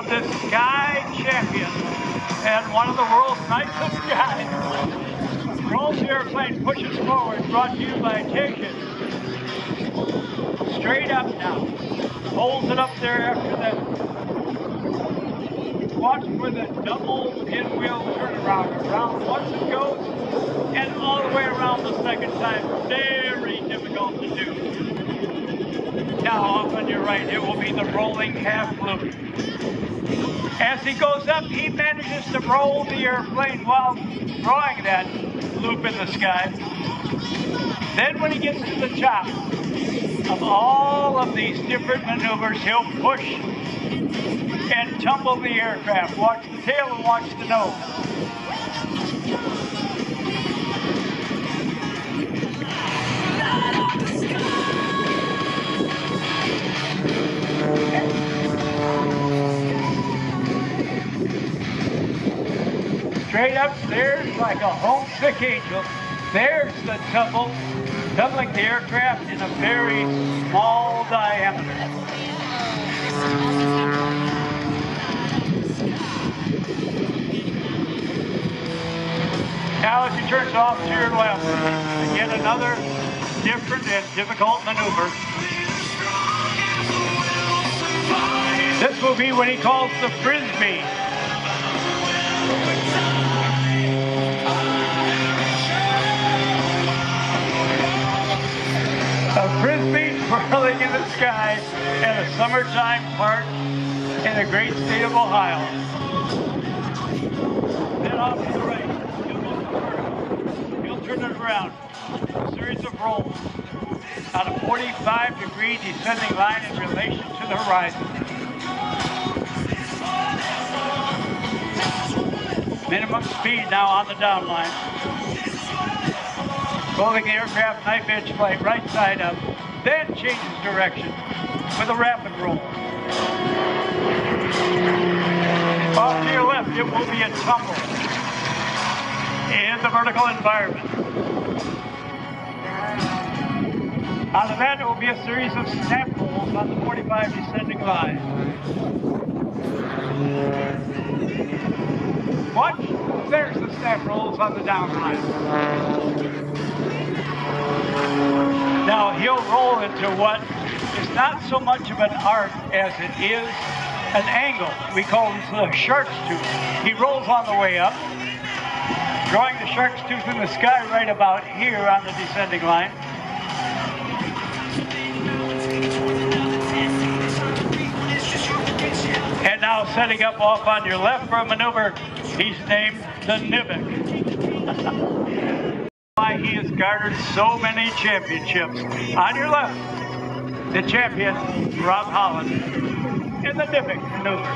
of the Sky Champion and one of the world's nicest guys. Rolls the airplane, pushes forward, brought to you by Taken. Straight up now. Holds it up there after that watch for the double pinwheel turnaround. Around once it goes, and all the way around the second time. Very difficult to do. Now off on your right, it will be the rolling half loop. As he goes up, he manages to roll the airplane while drawing that loop in the sky. Then when he gets to the top of all of these different maneuvers, he'll push and tumble the aircraft. Watch the tail and watch the nose. There's like a homesick angel. There's the tumble, tumbling the aircraft in a very small diameter. Now as he turns off to your left, again another different and difficult maneuver. This will be what he calls the frisbee. A frisbee twirling in the sky at a summertime park in the great state of Ohio. Then off to the right he'll turn it around. A series of rolls on a 45 degree descending line in relation to the horizon. Minimum speed now on the down line. Holding the aircraft knife edge flight right side up, then changes direction with a rapid roll. Off to your left, it will be a tumble in the vertical environment. Out of that, it will be a series of snap rolls on the 45 descending line. Watch, there's the snap rolls on the down line. Now he'll roll into what is not so much of an arc as it is an angle. We call this the shark's tooth. He rolls on the way up, drawing the shark's tooth in the sky right about here on the descending line. And now setting up off on your left for a maneuver, he's named the Nivik. Why he has garnered so many championships. On your left, the champion, Rob Holland, in the Nivik maneuver.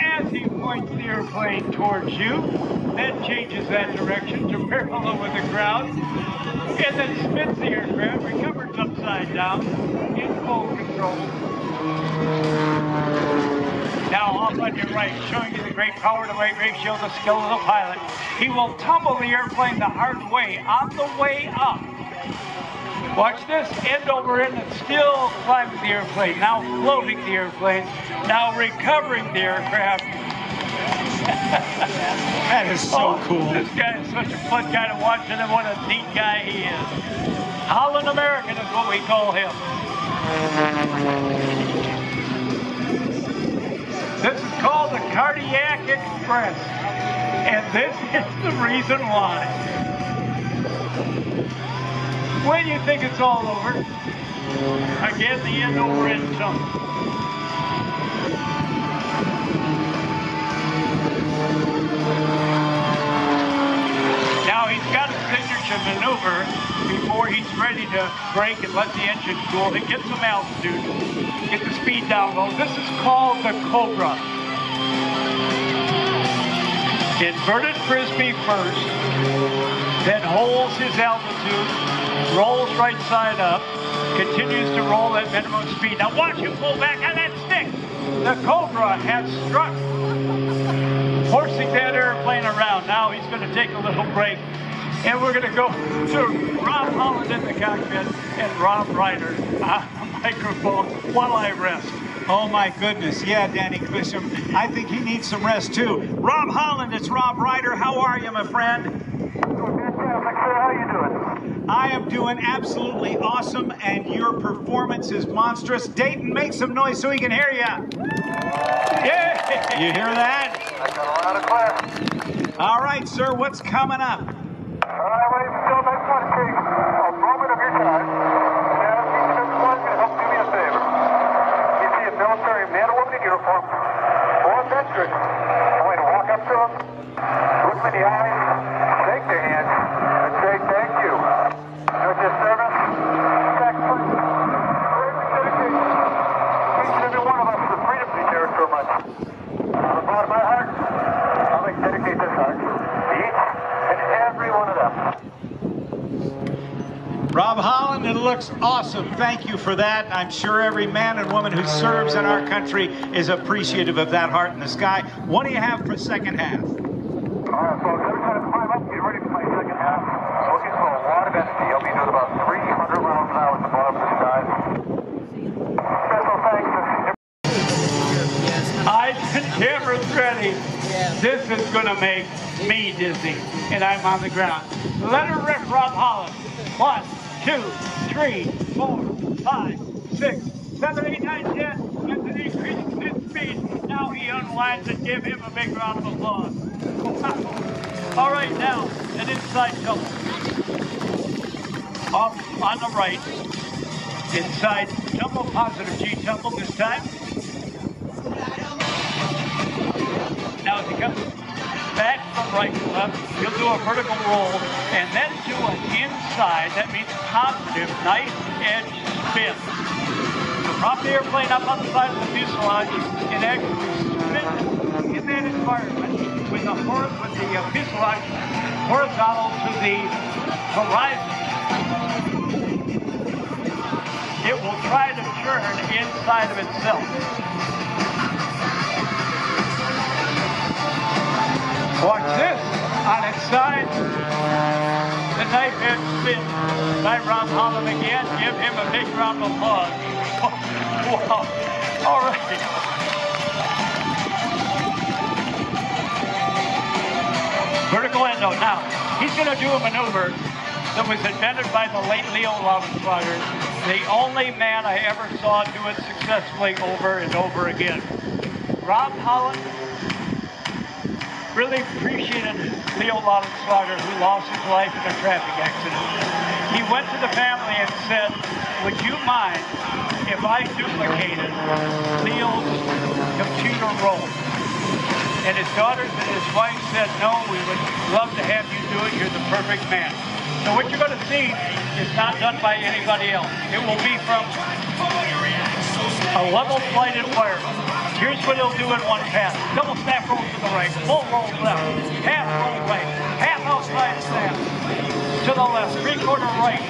As he points the airplane towards you, then changes that direction to parallel with the ground, and then spins the aircraft, recovers upside down, in full control. Now off on your right, showing you the great power to weight ratio, the skill of the pilot. He will tumble the airplane the hard way on the way up. Watch this, end over end and still climbing the airplane, now floating the airplane, now recovering the aircraft, that is so oh, cool. This guy is such a fun guy to watch, and what a neat guy he is. Holland American is what we call him. This is called the Cardiac Express, and this is the reason why. When you think it's all over, again the end over end tumble. Now he's got a signature maneuver before he's ready to brake and let the engine cool and get some altitude, get the speed down low. This is called the Cobra. Inverted frisbee first, then holds his altitude, rolls right side up, continues to roll at minimum speed. Now watch him pull back on that stick. The Cobra has struck forcing that airplane around. Now he's going to take a little break, And we're going to go to Rob Holland in the cockpit and Rob Reider on the microphone while I rest. Oh my goodness, yeah, Danny Clisham. I think he needs some rest too. Rob Holland, it's Rob Reider. How are you, my friend? How you doing? I am doing absolutely awesome, and your performance is monstrous. Dayton, make some noise so he can hear you. Yeah. You hear that? I got a lot of class. All right, sir, what's coming up? Military man or woman in uniform, or a veteran, going to walk up to them, look them in the eyes, shake their hand, and say thank you. With your service, sacrifice, bravery, dedication. Each and every one of us, the freedom we cherish so much. From the bottom of my heart, I'd like to dedicate this art to each and every one of them. Rob Holland, it looks awesome. Thank you for that. I'm sure every man and woman who serves in our country is appreciative of that heart in the sky. What do you have for second half? All right, folks, every time I climb up, get ready for my second half. Looking for a lot of energy. I'll be doing about 300 rounds an hour at the bottom of the sky. Special thanks to I the camera's ready. This is gonna make me dizzy, and I'm on the ground. Let her rip, Rob Holland. One, two, three, four, five, six, seven, eight, nine, ten. With an increase in speed, now he unwinds and give him a big round of applause. All right, now an inside double. Off on the right. Inside double positive G tumble this time. Now as he comes back from right to left, he'll do a vertical roll and then do an inside, that means positive, nice edge spin. So prop the airplane up on the side of the fuselage and actually spin in that environment with the, with the uh, fuselage horizontal to the horizon. It will try to turn inside of itself. Watch this on its side. The knife edge spin by Rob Holland again. Give him a big round of applause. wow. All right. Vertical endo. Now, he's going to do a maneuver that was invented by the late Leo Loudenslager, the only man I ever saw do it successfully over and over again. Rob Holland really appreciated Leo Loudenslager, who lost his life in a traffic accident. He went to the family and said, would you mind if I duplicated Leo's computer roll? And his daughters and his wife said, no, we would love to have you do it. You're the perfect man. So what you're going to see is not done by anybody else. It will be from a level flighted wire. Here's what he'll do in one pass. Double snap roll to the right, full roll left, half roll right, half outside snap to the left, three quarter right,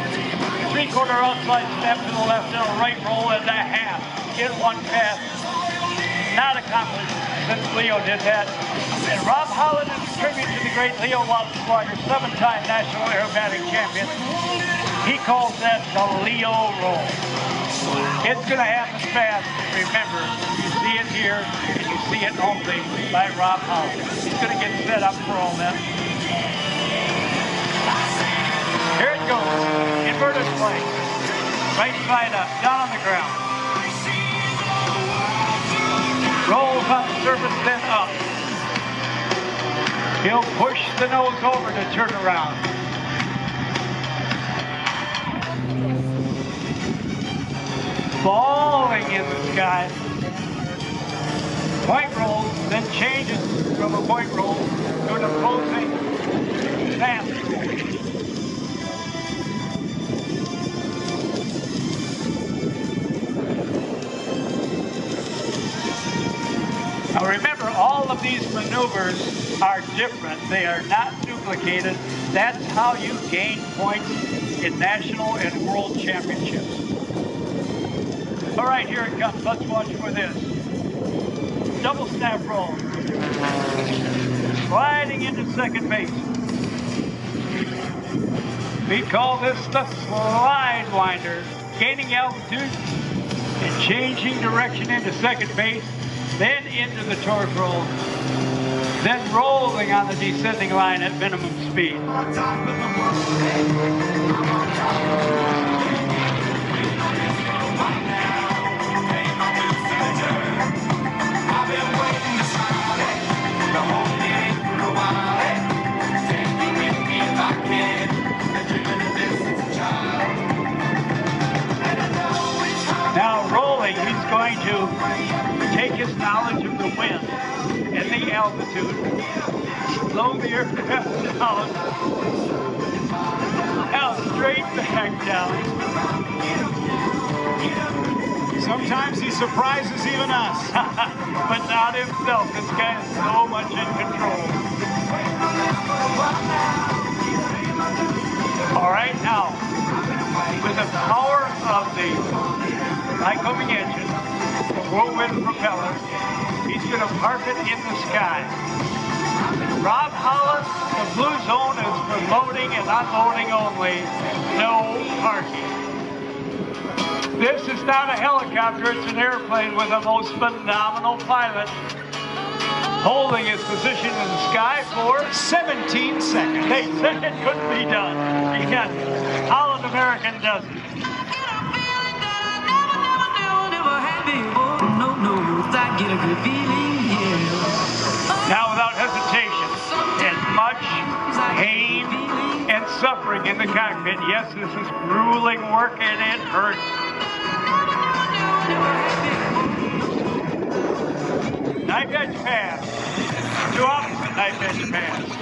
three quarter outside snap to the left, and a right roll and a half in one pass. Not accomplished since Leo did that. And Rob Holland is a tribute to the great Leo Loudenslager, seven-time national aerobatic champion. He calls that the Leo roll. It's going to happen fast. Remember, you see it here, and you see it only by Rob Holland. He's going to get set up for all that. Here it goes. Inverted plane. Right side up, down on the ground. Rolls on the surface, then up. He'll push the nose over to turn around. Falling in the sky. Point roll, then changes from a point roll to an opposing snap. Now remember, all of these maneuvers are different. They are not duplicated. That's how you gain points in national and world championships. All right, here it comes. Let's watch for this. Double snap roll. Sliding into second base. We call this the slide winder. Gaining altitude and changing direction into second base, then into the torque roll, then rolling on the descending line at minimum speed. Altitude, slow the aircraft down, now straight back down. Sometimes he surprises even us. but not himself. This guy is so much in control. All right, now, with the power of the Lycoming engine, whirlwind propeller, to park it in the sky. Rob Holland, the blue zone is for loading and unloading only, no parking. This is not a helicopter, it's an airplane with a most phenomenal pilot holding his position in the sky for 17 seconds. they said it couldn't be done. Because Holland American does it. Now without hesitation and much pain and suffering in the cockpit. Yes, this is grueling work and it hurts. Knife edge pass. Two opposite knife edge pass.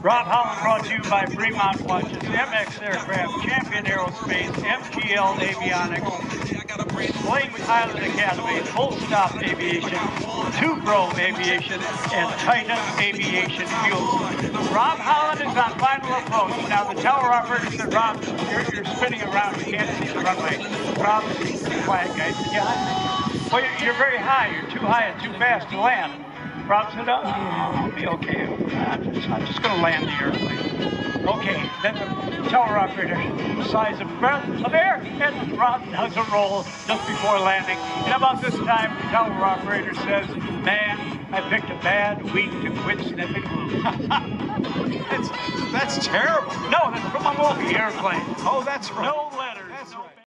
Rob Holland brought to you by Fremont Watches, MX Aircraft, Champion Aerospace, MGL Avionics, Blaine Pilot Academy, Full Stop Aviation, Grove Aviation, and Titan Aviation Fuel. Rob Holland is on final approach. Now the tower operator said, Rob, you're, you're spinning around. You can't see the runway. Rob, quiet guys. Yeah. Well, you're very high. You're too high and too fast to land. Rob said, oh, I'll be okay. I'm just, I'm just going to land the airplane. Okay, then the tower operator sighs a breath of air, and Rob does a roll just before landing. And about this time, the tower operator says, man, I picked a bad week to quit sniffing glue. That's, that's terrible. no, that's from a movie airplane. Oh, that's right. No letter.